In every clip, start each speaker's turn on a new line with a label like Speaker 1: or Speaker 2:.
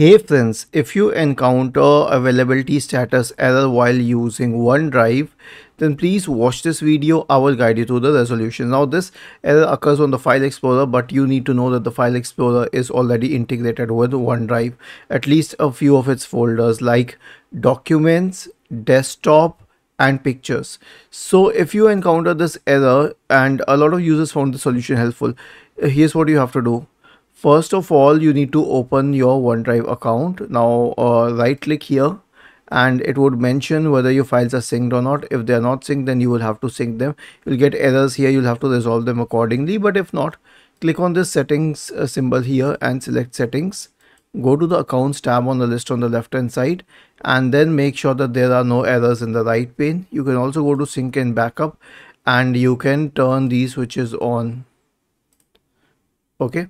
Speaker 1: Hey friends, if you encounter availability status error while using OneDrive, then please watch this video. I will guide you through the resolution. Now this error occurs on the File Explorer, but you need to know that the File Explorer is already integrated with OneDrive, at least a few of its folders like Documents, Desktop, and Pictures. So if you encounter this error and a lot of users found the solution helpful, here's what you have to do First of all, you need to open your OneDrive account. Now, uh, right click here and it would mention whether your files are synced or not. If they are not synced, then you will have to sync them. You'll get errors here. You'll have to resolve them accordingly. But if not, click on this settings uh, symbol here and select settings. Go to the accounts tab on the list on the left hand side and then make sure that there are no errors in the right pane. You can also go to sync and backup and you can turn these switches on. Okay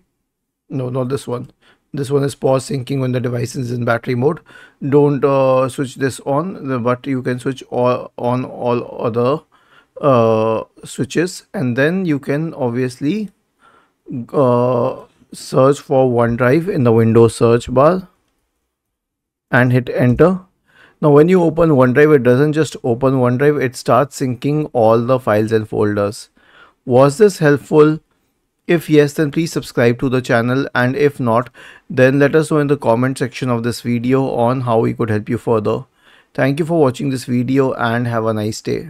Speaker 1: no not this one this one is pause syncing when the device is in battery mode don't uh, switch this on but you can switch all, on all other uh, switches and then you can obviously uh, search for OneDrive in the Windows search bar and hit enter. Now when you open OneDrive, it doesn't just open OneDrive, it starts syncing all the files and folders. Was this helpful? If yes, then please subscribe to the channel and if not, then let us know in the comment section of this video on how we could help you further. Thank you for watching this video and have a nice day.